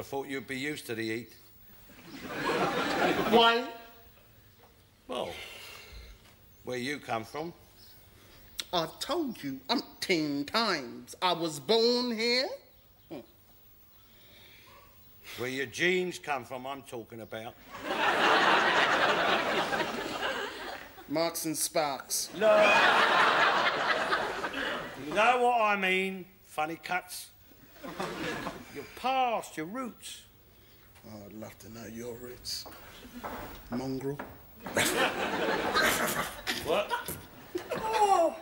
thought you'd be used to the heat. Why? Well, where you come from. I've told you umpteen times I was born here. Hmm. Where your genes come from, I'm talking about. Marks and Sparks. No. you know what I mean? Funny cuts. Your past, your roots. Oh, I'd love to know your roots. Mongrel. What? Oh!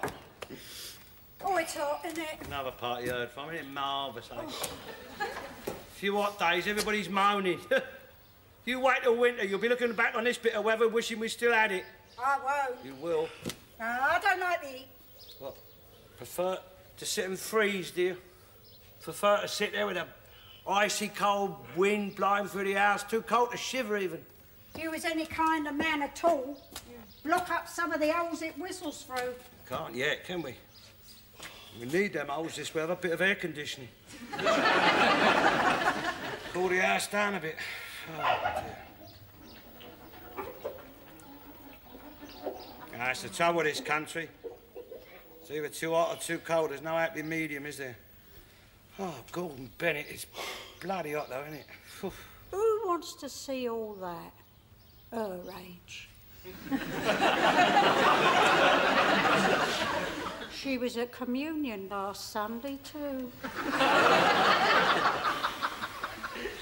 Oh, it's hot, isn't it? Another party heard from it. Marvellous, eh? Few hot days, everybody's moaning. you wait till winter, you'll be looking back on this bit of weather wishing we still had it. I won't. You will. No, I don't like the heat. What? Prefer to sit and freeze, do you? Prefer to sit there with a icy cold wind blowing through the house, too cold to shiver even. If you was any kind of man at all, you'd block up some of the holes it whistles through. Can't yet, can we? We need them holes this way weather, a bit of air conditioning. Cool the house down a bit. Oh, dear. Ah, That's the trouble with this country. It's either too hot or too cold. There's no happy medium, is there? Oh, Gordon Bennett, it's bloody hot though, isn't it? Phew. Who wants to see all that? Her age. she was at communion last Sunday, too.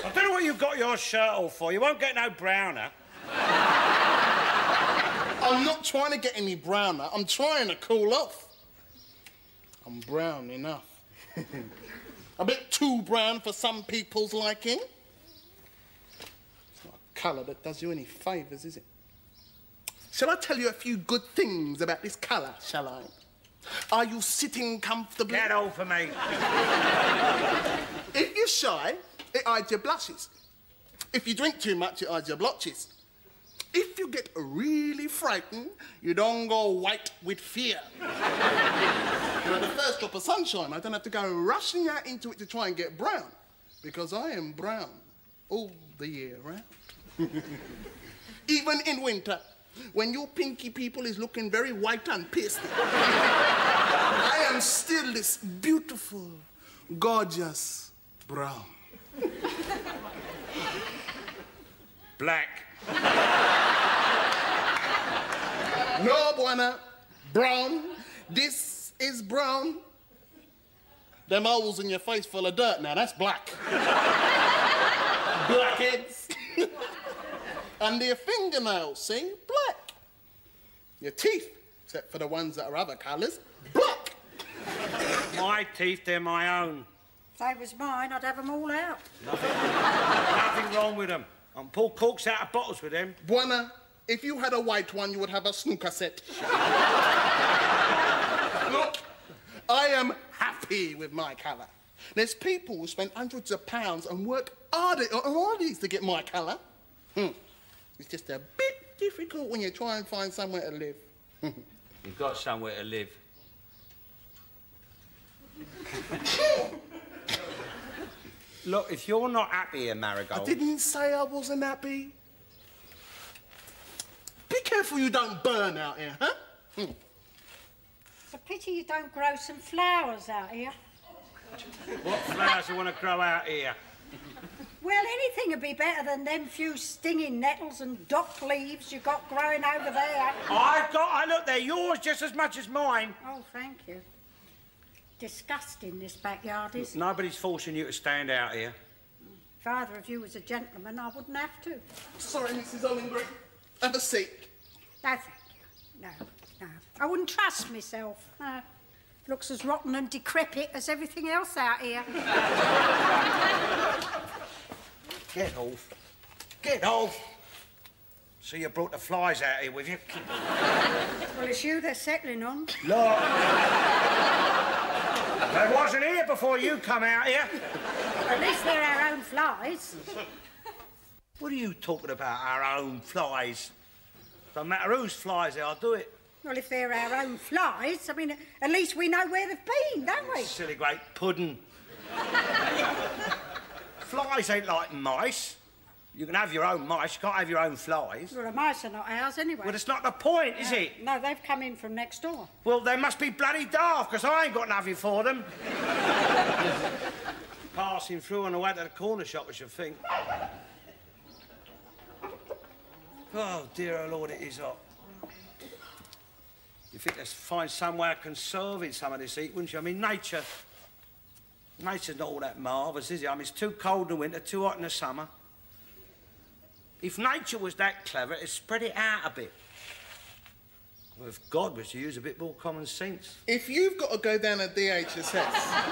I don't know what you've got your shirt all for. You won't get no browner. I'm not trying to get any browner. I'm trying to cool off. I'm brown enough. a bit too brown for some people's liking. It's not a colour that does you any favours, is it? Shall I tell you a few good things about this colour, shall I? Are you sitting comfortably? Get of me. If you're shy, it hides your blushes. If you drink too much, it hides your blotches. If you get really frightened, you don't go white with fear. The first drop of sunshine. I don't have to go rushing out into it to try and get brown, because I am brown all the year round. Even in winter, when your pinky people is looking very white and pissed, I am still this beautiful, gorgeous brown. Black. No, Buena. Brown. This is brown. Them holes in your face full of dirt now, that's black. Blackheads. and your fingernails, see? Black. Your teeth, except for the ones that are other colours, black. My teeth, they're my own. If they was mine, I'd have them all out. Nothing wrong with them. I'm pull corks out of bottles with them. Buena, if you had a white one, you would have a snooker set. Look, I am happy with my colour. There's people who spend hundreds of pounds and work hard at all to get my colour. Hmm. It's just a bit difficult when you try and find somewhere to live. You've got somewhere to live. Look, if you're not happy here, I Marigold. didn't say I wasn't happy. Be careful you don't burn out here, huh? Hmm. It's a pity you don't grow some flowers out here. What flowers do you want to grow out here? Well, anything would be better than them few stinging nettles and dock leaves you got growing over there. I've got. I look, they're yours just as much as mine. Oh, thank you. Disgusting, this backyard is. Nobody's forcing you to stand out here. If either of you was a gentleman, I wouldn't have to. Sorry, Mrs. Ollingbury. Have a seat. No, thank you. No, no. I wouldn't trust myself. No. Looks as rotten and decrepit as everything else out here. Get off. Get off. So you brought the flies out here with you? well, it's you they're settling on. Look. they wasn't here before you come out here. At least they're our own flies. What are you talking about, our own flies? Don't matter whose flies they are, do it. Well, if they're our own flies, I mean, at least we know where they've been, don't we? Silly great pudding. Flies ain't like mice. You can have your own mice, you can't have your own flies. Well, the mice are not ours anyway. Well, it's not the point, is it? No, they've come in from next door. Well, they must be bloody daft, because I ain't got nothing for them. Passing through on the way to the corner shop, I should think. Oh, dear oh Lord, it is hot. You think let's find some way of conserving some of this heat, wouldn't you? I mean, nature... Nature's not all that marvellous, is it? I mean, it's too cold in the winter, too hot in the summer. If nature was that clever, it'd spread it out a bit. Well, if God was to use a bit more common sense. If you've got to go down to DHSS,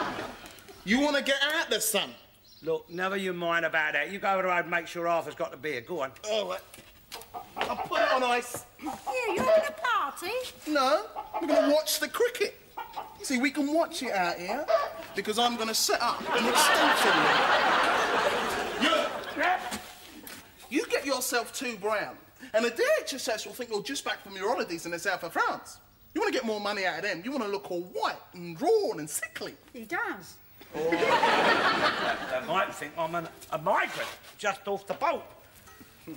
you want to get out the sun. Look, never you mind about that. You go over the road and make sure Arthur's got the beer. Go on. All right. I'll put it on ice. Party? No, we're going to watch the cricket. See, we can watch it out here because I'm going to set up an extension. You, you get yourself two brown, and the DHSS will think you're just back from your holidays in the south of France. You want to get more money out of them. You want to look all white and drawn and sickly. He does. Oh. They might think I'm an, a migrant just off the boat.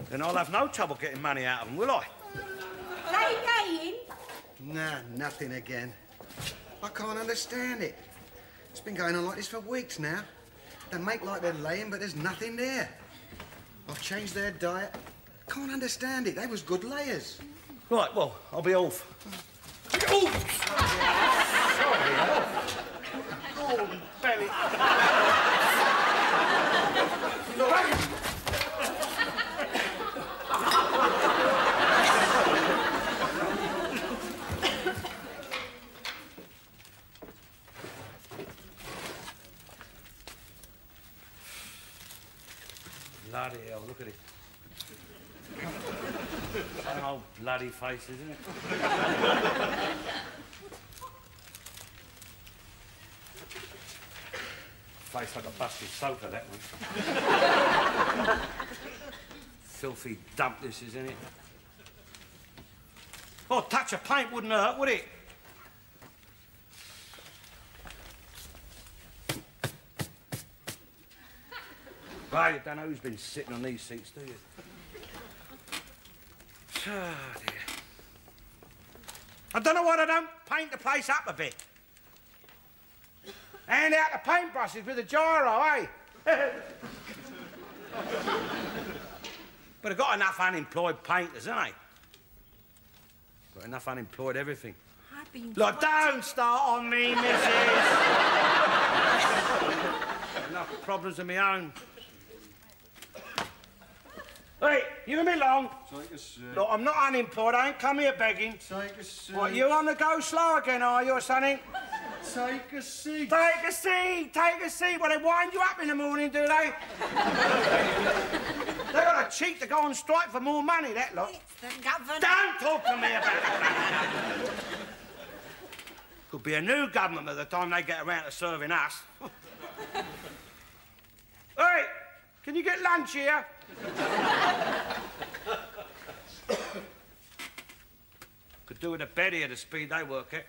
Then I'll have no trouble getting money out of them, will I? They paying? Nah, nothing again. I can't understand it. It's been going on like this for weeks now. They make like they're laying, but there's nothing there. I've changed their diet. Can't understand it. They was good layers. Right, well, I'll be off. Oh, Belly. Bloody hell, look at it. An old bloody face, isn't it? Face like a busted sofa, that one. Filthy dump this is, isn't it? Oh, a touch of paint wouldn't hurt, would it? Right, you don't know who's been sitting on these seats, do you? Oh, dear. I don't know why they don't paint the place up a bit. Hand out the paintbrushes with a giro, eh? but I've got enough unemployed painters, ain't they? Got enough unemployed everything. I've been... Look, don't start on me, missus. enough problems of my own. Hey, you can be long. Take a seat. Look, I'm not unemployed. I ain't come here begging. Take a seat. What, you on the go slow again, are you, or something? Take a seat. Take a seat, take a seat. Well, they wind you up in the morning, do they? they got a cheek to go on strike for more money, that lot. The governor... Don't talk to me about it. Could be a new government by the time they get around to serving us. hey, can you get lunch here? Could do with a bed here, the speed they work at.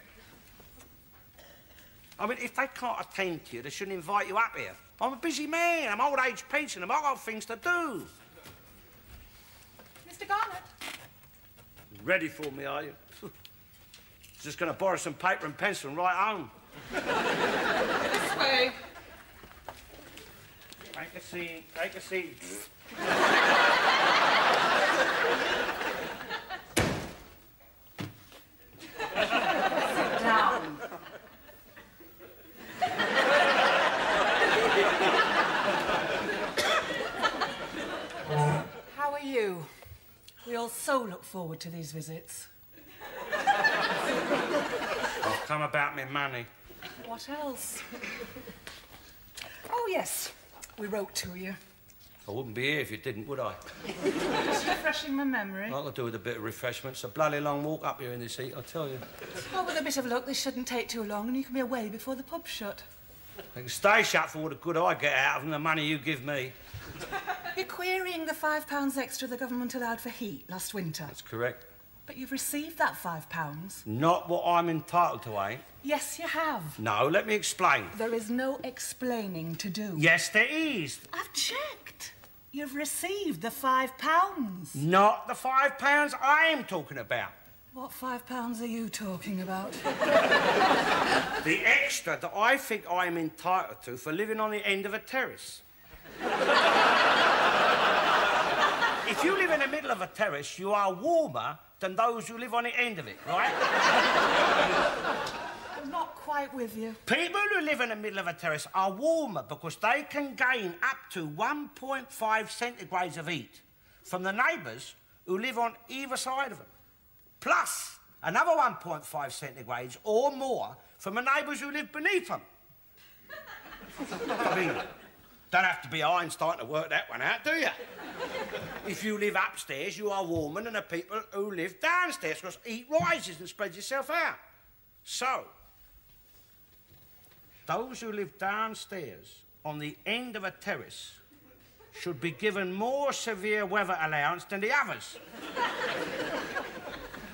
I mean, if they can't attend to you, they shouldn't invite you up here. I'm a busy man. I'm old age pension. I've got things to do. Mr. Garnett. Ready for me, are you? Just going to borrow some paper and pencil and write home. This way. Take a seat. Take a seat. Down. How are you? We all so look forward to these visits. I've come about me money. What else? Oh, yes. We wrote to you. I wouldn't be here if you didn't, would I? Just refreshing my memory. I could do with a bit of refreshment. It's a bloody long walk up here in this heat, I tell you. Oh, with a bit of luck, this shouldn't take too long and you can be away before the pub's shut. They can stay shut for all the good I get out of them, the money you give me. You're querying the five pounds extra the government allowed for heat last winter. That's correct. But you've received that five pounds. Not what I'm entitled to, eh? Yes, you have. No, let me explain. There is no explaining to do. Yes, there is. I've checked. You've received the five pounds. Not the five pounds I am talking about. What five pounds are you talking about? The extra that I think I am entitled to for living on the end of a terrace. if you live in the middle of a terrace, you are warmer than those who live on the end of it, right? Not quite with you. People who live in the middle of a terrace are warmer because they can gain up to 1.5 centigrades of heat from the neighbours who live on either side of them. Plus another 1.5 centigrades or more from the neighbours who live beneath them. I mean, don't have to be Einstein to work that one out, do you? If you live upstairs, you are warmer than the people who live downstairs because heat rises and spreads itself out. So, those who live downstairs on the end of a terrace should be given more severe weather allowance than the others.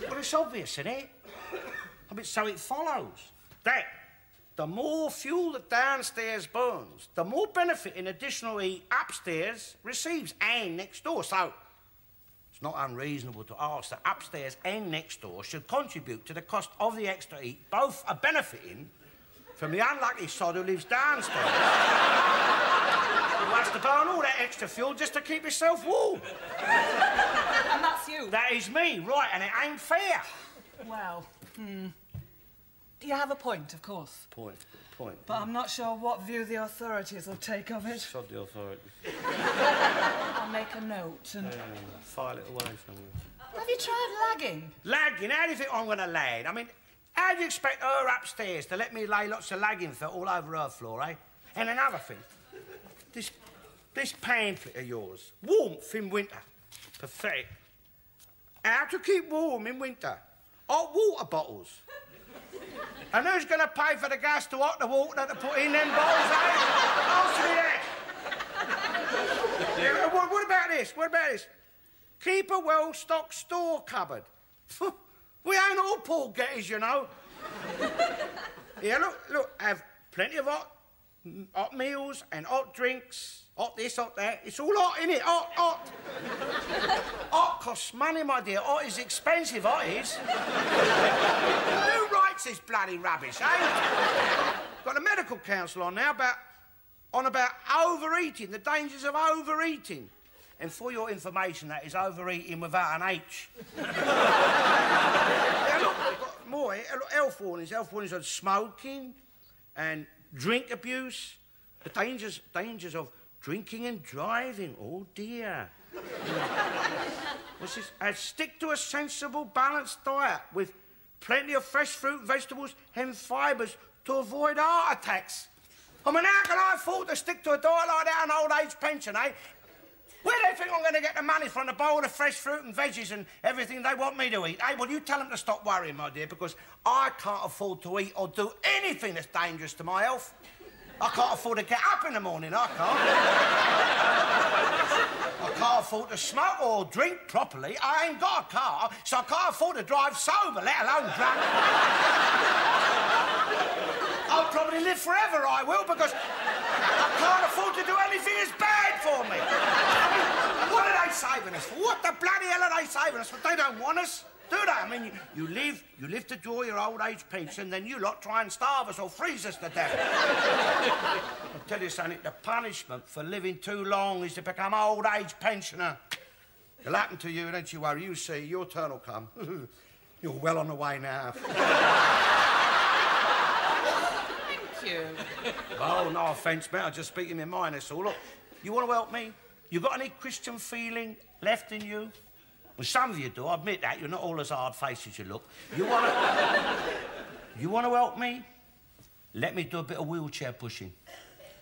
but it's obvious, isn't it? I mean, so it follows that the more fuel that downstairs burns, the more benefit in additional heat upstairs receives and next door. So it's not unreasonable to ask that upstairs and next door should contribute to the cost of the extra heat. Both are benefiting from the unlucky sod who lives downstairs. who has to burn all that extra fuel just to keep himself warm. And that's you. That is me, right, and it ain't fair. Well, hmm. You have a point, of course. Point, point. But I'm not sure what view the authorities will take of it. Sod the authority. I'll make a note and... File it away somewhere. Have you tried lagging? Lagging? How do you think I'm going to lag? I mean, how do you expect her upstairs to let me lay lots of lagging felt all over her floor, eh? And another thing, this, this pamphlet of yours, warmth in winter, pathetic. How to keep warm in winter? Hot water bottles. And who's going to pay for the gas to hot the water to put in them bottles, eh? Answer me that. Yeah, what, what about this? What about this? Keep a well-stocked store cupboard. we ain't all Paul Gettys, you know. yeah, look, look, have plenty of hot, hot meals and hot drinks, hot this, hot that. It's all hot, innit? Hot, hot. hot costs money, my dear. Hot is expensive, hot is. Who writes this bloody rubbish, eh? Got a medical council on now about on about overeating, the dangers of overeating. And for your information, that is overeating without an H. yeah, look, got more. Look, health warnings. Health warnings on smoking and drink abuse. The dangers, dangers of drinking and driving. Oh dear. What's this? Uh, stick to a sensible, balanced diet with plenty of fresh fruit, vegetables, and fibres to avoid heart attacks. I mean, how can I afford to stick to a diet like that on old age pension, eh? Where do they think I'm going to get the money from? The bowl of fresh fruit and veggies and everything they want me to eat? Hey, well, you tell them to stop worrying, my dear, because I can't afford to eat or do anything that's dangerous to my health. I can't afford to get up in the morning, I can't. I can't afford to smoke or drink properly. I ain't got a car, so I can't afford to drive sober, let alone drunk. I'll probably live forever, I will, because I can't afford to do anything that's bad for me. What are they saving us for? What the bloody hell are they saving us for? They don't want us, do they? I mean, you, you live, you live to draw your old age pension, and then you lot try and starve us or freeze us to death. I'll tell you something, the punishment for living too long is to become old age pensioner. It'll happen to you, don't you worry. You see, your turn will come. You're well on the way now. Thank you. Oh, no offence, mate. I'm just speaking my mind, that's all. Look, you want to help me? You got any Christian feeling left in you? Well, some of you do. I admit that. You're not all as hard-faced as you look. You want to... you want to help me? Let me do a bit of wheelchair pushing.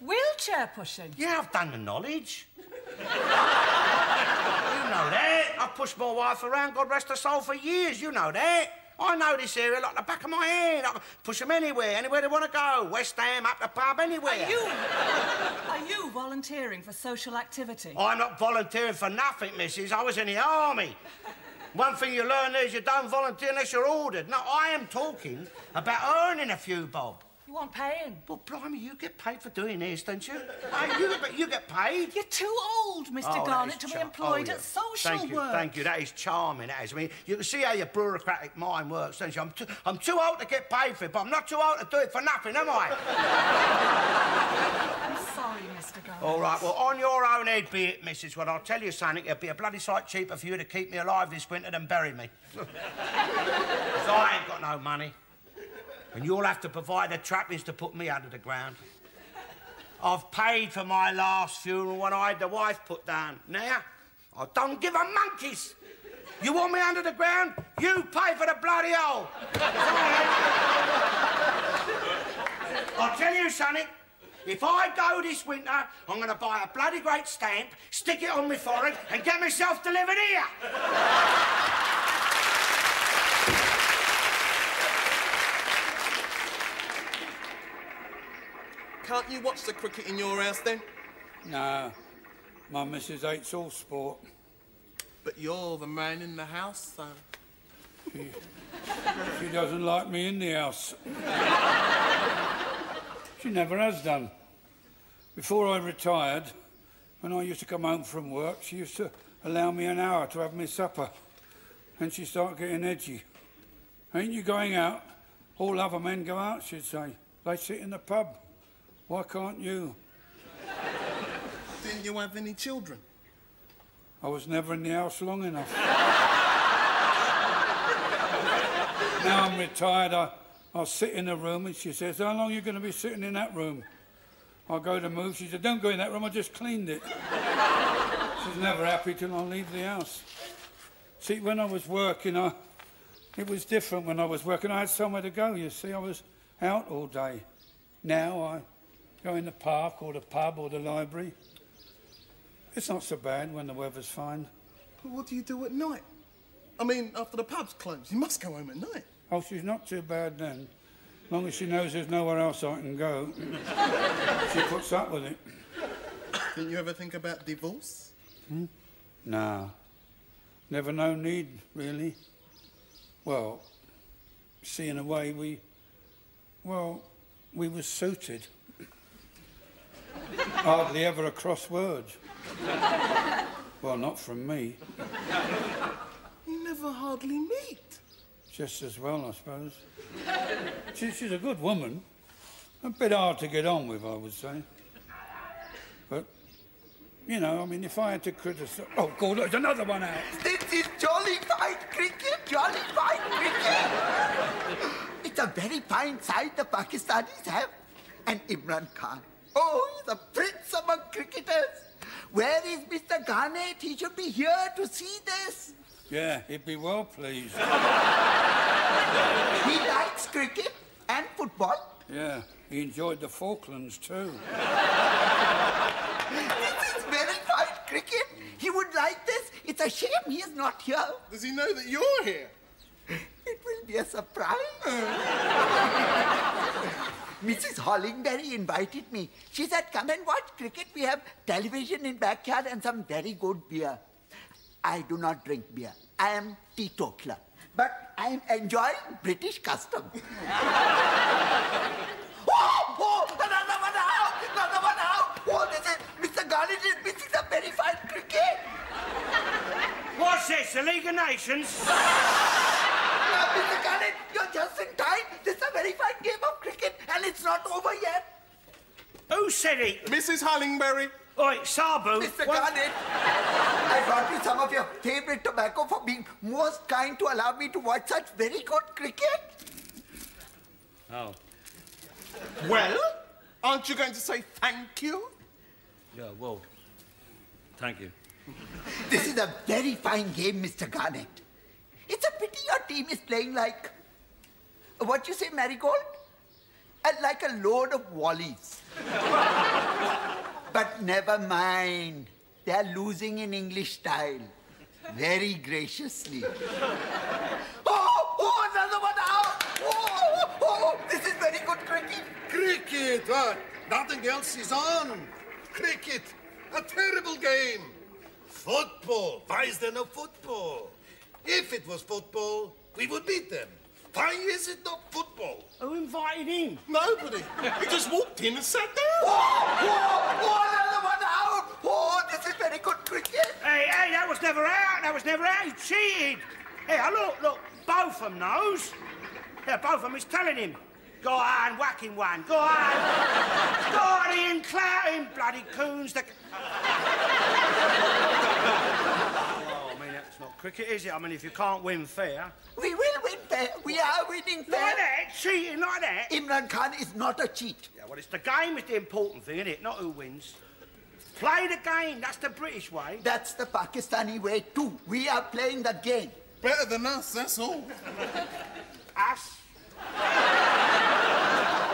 Wheelchair pushing? Yeah, I've done the knowledge. you know that. I've pushed my wife around, God rest her soul, for years. You know that. I know this area like the back of my hand. I can push them anywhere, anywhere they want to go. West Ham, up the pub, anywhere. Are you... Are you volunteering for social activity? I'm not volunteering for nothing, missus. I was in the army. One thing you learn is you don't volunteer unless you're ordered. No, I am talking about earning a few bob. You want paying? Well, blimey, you get paid for doing this, don't you? Hey, you, get, you get paid. You're too old, Mr. Oh, Garnett, to be oh, employed oh, at yeah. social thank you, work. Thank you. That is charming. That is. I mean, you can see how your bureaucratic mind works, don't you? I'm too, I'm too old to get paid for it, but I'm not too old to do it for nothing, am I? I'm sorry, Mr. Garnett. All right. Well, on your own head be it, Mrs. Well, I'll tell you something. It'd be a bloody sight cheaper for you to keep me alive this winter than bury me. 'Cause I ain't got no money. And you'll have to provide the trappings to put me under the ground. I've paid for my last funeral when I had the wife put down. Now, I don't give a monkeys. You want me under the ground? You pay for the bloody hole. I'll tell you something. If I go this winter, I'm going to buy a bloody great stamp, stick it on my forehead, and get myself delivered here. Can't you watch the cricket in your house then? No, my missus hates all sport. But you're the man in the house, so. She doesn't like me in the house. she never has done. Before I retired, when I used to come home from work, she used to allow me an hour to have my supper. And she started getting edgy. Ain't you going out? All other men go out, she'd say. They sit in the pub. Why can't you? Didn't you have any children? I was never in the house long enough. now I'm retired, I, I'll sit in a room and she says, How long are you going to be sitting in that room? I go to move, she said, Don't go in that room, I just cleaned it. She's never happy till I leave the house. See, when I was working, I, it was different when I was working. I had somewhere to go, you see. I was out all day. Now I go in the park or the pub or the library. It's not so bad when the weather's fine. But what do you do at night? I mean, after the pub's closed, you must go home at night. Oh, she's not too bad then. As long as she knows there's nowhere else I can go. she puts up with it. Didn't you ever think about divorce? Hmm? No. Never no need, really. Well, see, in a way, we. Well, we were suited. Hardly ever a cross word. Well, not from me. You never hardly meet. Just as well, I suppose. She, she's a good woman. A bit hard to get on with, I would say. But, you know, I mean, if I had to criticise. Oh, God, there's another one out. This is jolly fine cricket, jolly fine cricket. It's a very fine side the Pakistanis have. And Imran Khan. Oh, the a prince among cricketers. Where is Mr. Garnett? He should be here to see this. Yeah, he'd be well pleased. He likes cricket and football. Yeah, he enjoyed the Falklands too. This is very fine cricket. He would like this. It's a shame he is not here. Does he know that you're here? It will be a surprise. Mrs. Hollingberry invited me. She said, come and watch cricket. We have television in backyard and some very good beer. I do not drink beer. I am teetotaler. But I am enjoying British custom. oh, oh, another one out! Another one out! Oh, this is, Mr. Garnett is missing very fine cricket. What's this, the League of Nations? Mr. Garnett, you're just in time. This is a very fine game of cricket and it's not over yet. Who said it? Mrs. Hollingberry. Oi, Sabu. Mr. what- Garnett, I brought you some of your favorite tobacco for being most kind to allow me to watch such very good cricket. Oh, Well, aren't you going to say thank you? yeah, well, thank you. This is a very fine game, Mr. Garnett. It's a pity your team is playing like. What you say, Marigold? Uh, like a load of wallies. but never mind. They are losing in English style. Very graciously. Oh, oh, another one out! Oh, oh, oh, this is very good cricket. Cricket! What? Nothing else is on. Cricket! A terrible game. Football. Why is there no football? If it was football, we would beat them. Why is it not football? Who invited him? Nobody. He just walked in and sat down. Oh, oh, oh, another one out. Oh, this is very good cricket. Hey, hey, that was never out. That was never out. He cheated. Hey, look, look. Both of them knows. Yeah, both of them is telling him. Go on, whack him one. Go on. Go on, Ian, clout him, bloody coons. The... oh, I mean, that's not cricket, is it? I mean, if you can't win fair. We will win fair. We are winning fair. Like that, cheating like that. Imran Khan is not a cheat. Yeah, well, it's the game is the important thing, isn't it? Not who wins. Play the game. That's the British way. That's the Pakistani way too. We are playing the game. Better than us, that's all. Us?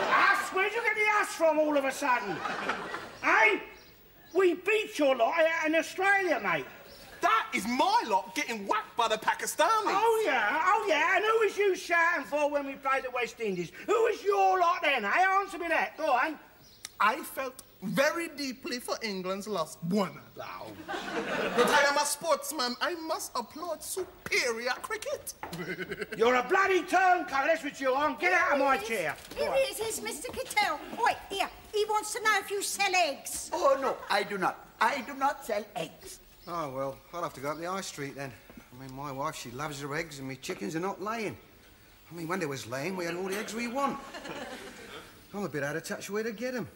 us? Where'd you get the us from all of a sudden? hey? We beat your lot out in Australia, mate. That is my lot getting whacked by the Pakistanis. Oh, yeah, oh, yeah. And who was you shouting for when we played the West Indies? Who was your lot then, eh? Answer me that. Go on. I felt very deeply for England's loss. One allow. but I am a sportsman. I must applaud superior cricket. You're a bloody turncoat. That's what you are. Get out of my chair. Go Here on. it is, Mr. Cattell. Wait, here. He wants to know if you sell eggs. Oh, no, I do not. I do not sell eggs. Oh, well, I'll have to go up the high street then. I mean, my wife, she loves her eggs and me chickens are not laying. I mean, when they was laying, we had all the eggs we want. I'm a bit out of touch where to get them.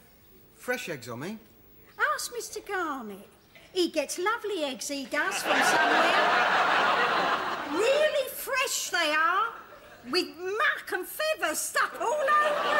Fresh eggs, I mean. Ask Mr. Garnett. He gets lovely eggs, he does, from somewhere. really fresh they are, with muck and feathers stuck all over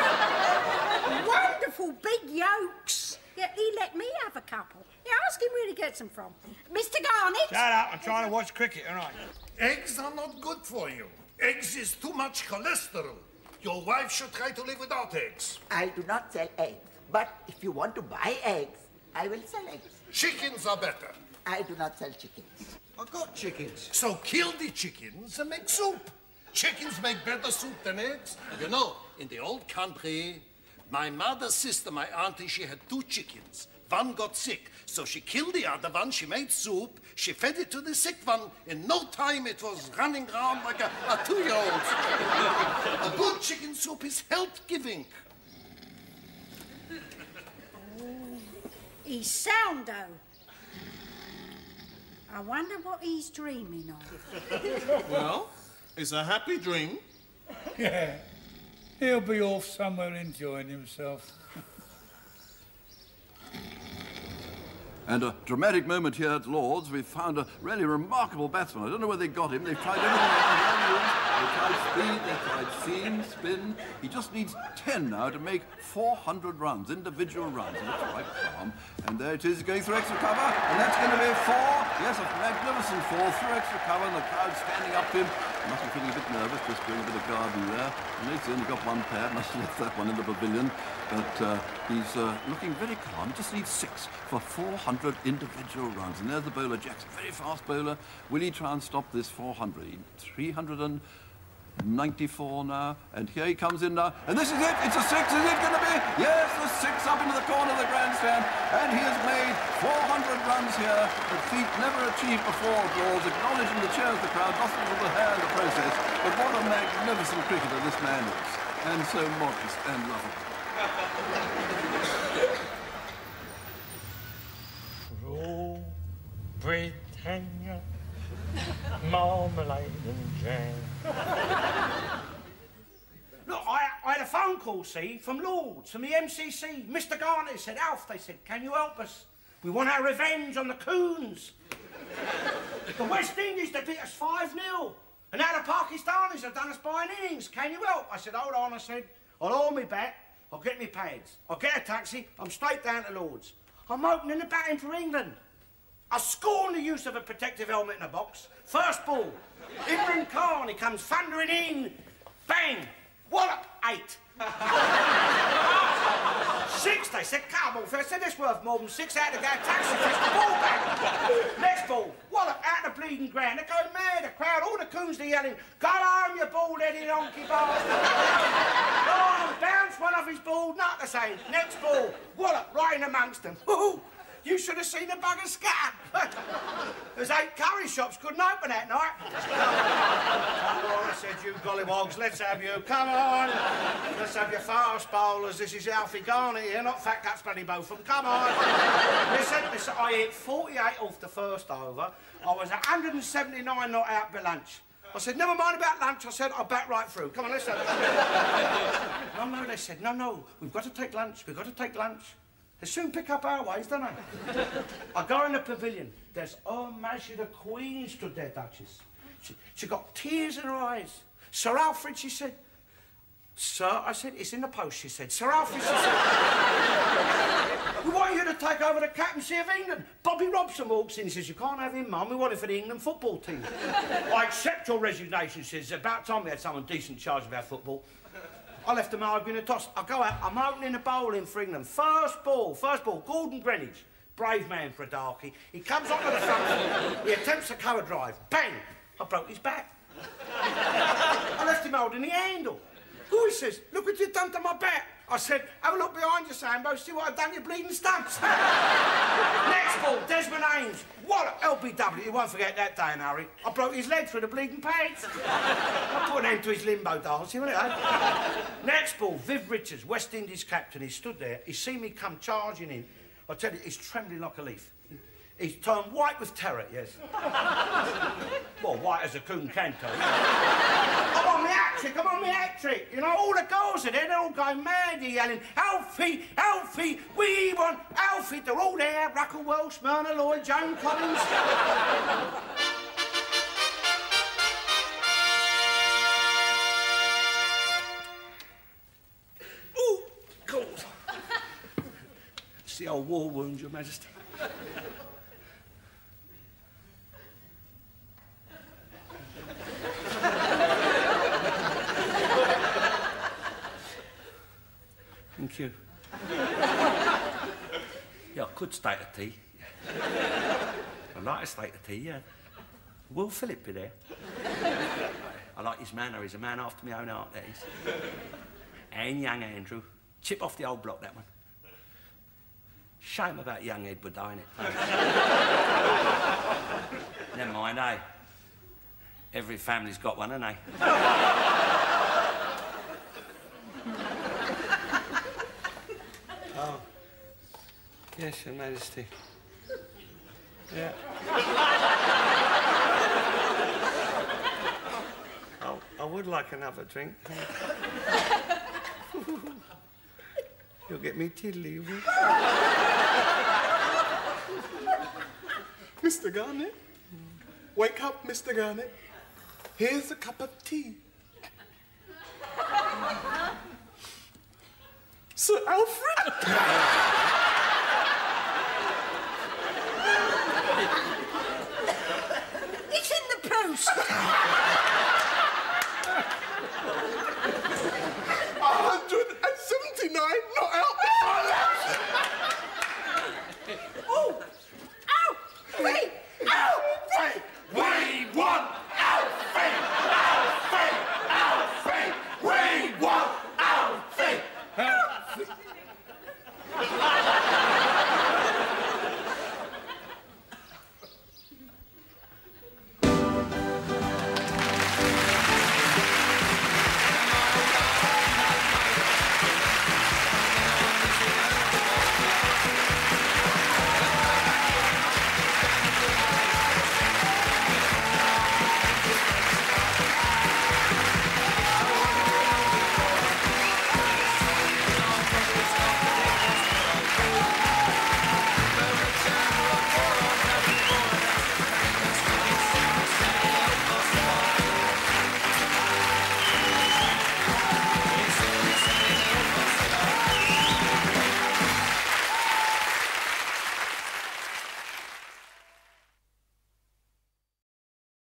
them. Wonderful big yolks. Yeah, he let me have a couple. Yeah, ask him where he gets them from. Mr. Garnett? Shut up. I'm trying to watch cricket, all right? Eggs are not good for you. Eggs is too much cholesterol. Your wife should try to live without eggs. I do not sell eggs. But if you want to buy eggs, I will sell eggs. Chickens are better. I do not sell chickens. I got chickens. So kill the chickens and make soup. Chickens make better soup than eggs. You know, in the old country, my mother's sister, my auntie, she had two chickens. One got sick, so she killed the other one. She made soup. She fed it to the sick one. In no time, it was running around like a, a two-year-old. a good chicken soup is health-giving. He's sound, though. I wonder what he's dreaming of. Well, it's a happy dream. Yeah. He'll be off somewhere enjoying himself. And a dramatic moment here at Lord's. We've found a really remarkable batsman. I don't know where they got him. They've tried everything. They've tried speed, they've tried seam, spin. He just needs 10 now to make 400 runs, individual runs. He looks quite calm. And there it is, going through extra cover. And that's going to be four. Yes, a magnificent four through extra cover. And the crowd standing up to him. Must be feeling a bit nervous, just doing a bit of guarding there. And he's only got one pair. Must have left that one in the pavilion. But uh, he's uh, looking very calm. Just needs six for 400 individual runs. And there's the bowler, Jackson. Very fast bowler. Will he try and stop this 400? 394 now. And here he comes in now. And this is it. It's a six. Is it going to be? Yes, the six up into the corner of the grandstand. And he has made 400 runs here. A feat never achieved before, applause. Acknowledging the cheers of the crowd. Lost a little hair in the process. But what a magnificent cricketer this man is. And so modest and lovable. Britannia, marmalade and jam. Look, I, I had a phone call, see, from Lords, from the MCC. Mr. Garnett said, Alf, they said, can you help us? We want our revenge on the Coons. the West Indies, they beat us 5 0. And now the Pakistanis have done us by an innings. Can you help? I said, hold on. I said, I'll hold me back. I'll get me pads. I'll get a taxi. I'm straight down to Lords. I'm opening the batting for England. I scorn the use of a protective helmet in a box. First ball. Imran Khan, he comes thundering in. Bang! Wallop! Eight. Six, they said, come on, first. Said, this worth more than six. To get a taxi, fetch the ball back. Next ball. Wallop, out the bleeding ground. They're going mad, the crowd. All the coons are yelling, go home, you bald-headed honky bastard. go on, bounce one off his bald nut, they say. Next ball. Wallop, right in amongst them. Woo-hoo. You should have seen the bugger scat. There's eight curry shops couldn't open that night. I said, you gollywogs, let's have you. Come on. Let's have your fast bowlers. This is Alfie Garnett here, not Fat Guts Bloody Botham. Come on. listen, listen, I hit 48 off the first over. I was 179 not out for lunch. I said, never mind about lunch. I said, I'll back right through. Come on, it. no, no, they said, no, no, we've got to take lunch. We've got to take lunch. They soon pick up our ways, don't they? I go in the pavilion. There's oh, Majesty the Queen stood there, Duchess. She, she got tears in her eyes. Sir Alfred, she said. Sir, I said, it's in the post, she said. Sir Alfred, she said. we want you to take over the captaincy of England. Bobby Robson walks in and says, you can't have him, Mum. We want him for the England football team. I accept your resignation, she says. It's about time we had someone decent in charge of our football. I left them arguing a toss. I go out, I'm opening the bowling for England. First ball, first ball, Gordon Greenidge. Brave man for a darkie. He comes onto the front. He attempts a cover drive. Bang! I broke his back. I left him holding the handle. Who he says, look what you've done to my back. I said, have a look behind you, Sambo, see what I've done, you bleeding stumps. Next ball, Desmond Ames. What a LBW, you won't forget that day in Harry. I broke his leg through the bleeding pants. I put an end to his limbo dancing, wasn't it? Next ball, Viv Richards, West Indies captain. He stood there, he seen me come charging in. I tell you, he's trembling like a leaf. He's turned white with terror, yes. well, white as a coon can turn. I'm on my hat trick, I'm on my hat trick. You know, all the girls are there, they're all going mad, they're yelling, Alfie, Alfie, we want Alfie. They're all there, Raquel Welch, Myrna Lloyd, Joan Collins. Ooh, cold. It's the old war wound, Your Majesty. Thank you. I could stay tea. I'd like to stay at tea, yeah. Will Philip be there? I like his manner. He's a man after my own heart, that is. And young Andrew. Chip off the old block, that one. Shame about young Edward, though, innit? Never mind, eh? Every family's got one, haven't they? oh. Yes, Your Majesty. Yeah. oh, I would like another drink. You'll get me tiddly? Mr. Garnett, wake up, Mr. Garnett. Here's a cup of tea. Sir Alfred? Post.